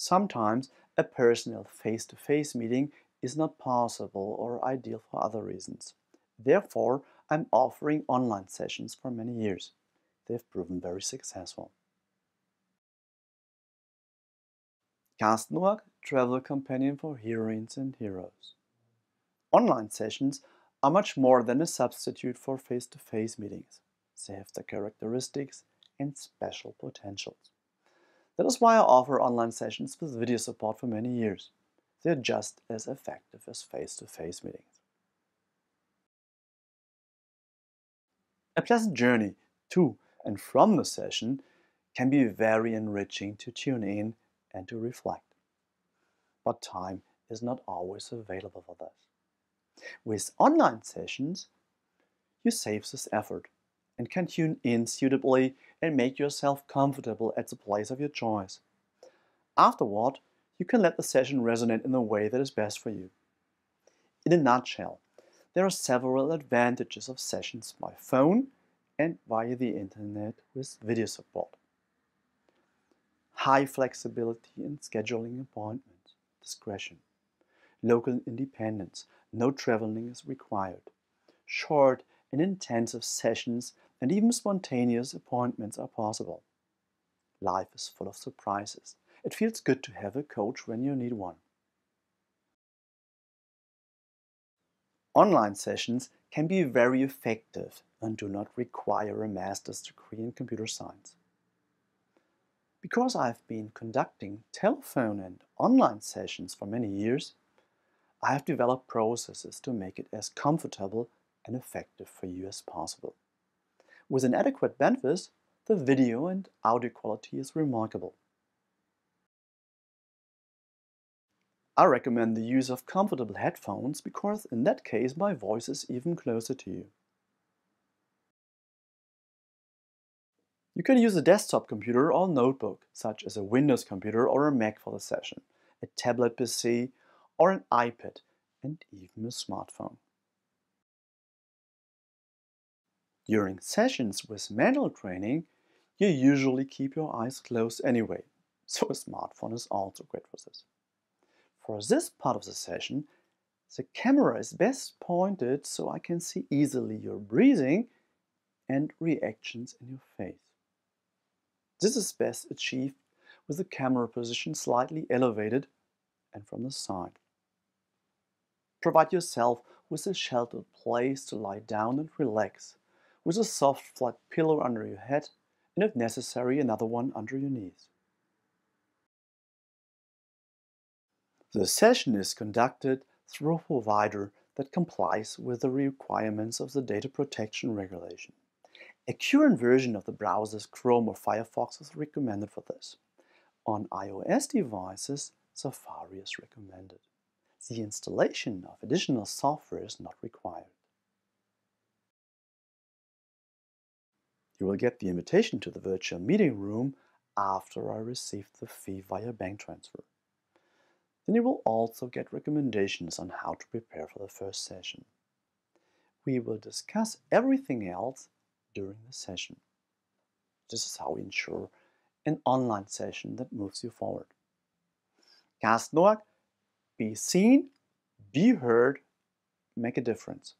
Sometimes a personal face-to-face -face meeting is not possible or ideal for other reasons. Therefore, I'm offering online sessions for many years. They've proven very successful. Karsten Travel Companion for Heroines and Heroes. Online sessions are much more than a substitute for face-to-face -face meetings. They have their characteristics and special potentials. That is why I offer online sessions with video support for many years. They are just as effective as face-to-face -face meetings. A pleasant journey to and from the session can be very enriching to tune in and to reflect. But time is not always available for this. With online sessions, you save this effort and can tune in suitably and make yourself comfortable at the place of your choice. Afterward, you can let the session resonate in the way that is best for you. In a nutshell, there are several advantages of sessions by phone and via the internet with video support. High flexibility in scheduling appointments, discretion. Local independence, no traveling is required. Short and intensive sessions and even spontaneous appointments are possible. Life is full of surprises. It feels good to have a coach when you need one. Online sessions can be very effective and do not require a master's degree in computer science. Because I've been conducting telephone and online sessions for many years, I have developed processes to make it as comfortable and effective for you as possible. With an adequate bandwidth, the video and audio quality is remarkable. I recommend the use of comfortable headphones because in that case my voice is even closer to you. You can use a desktop computer or notebook, such as a Windows computer or a Mac for the session, a tablet PC or an iPad, and even a smartphone. During sessions with mental training, you usually keep your eyes closed anyway, so a smartphone is also great for this. For this part of the session, the camera is best pointed so I can see easily your breathing and reactions in your face. This is best achieved with the camera position slightly elevated and from the side. Provide yourself with a sheltered place to lie down and relax, with a soft flat pillow under your head and if necessary another one under your knees. The session is conducted through a provider that complies with the requirements of the data protection regulation. A current version of the browser's Chrome or Firefox is recommended for this. On iOS devices, Safari is recommended. The installation of additional software is not required. You will get the invitation to the virtual meeting room after I receive the fee via bank transfer. Then you will also get recommendations on how to prepare for the first session. We will discuss everything else during the session. This is how we ensure an online session that moves you forward. Karsten Noack, be seen, be heard, make a difference.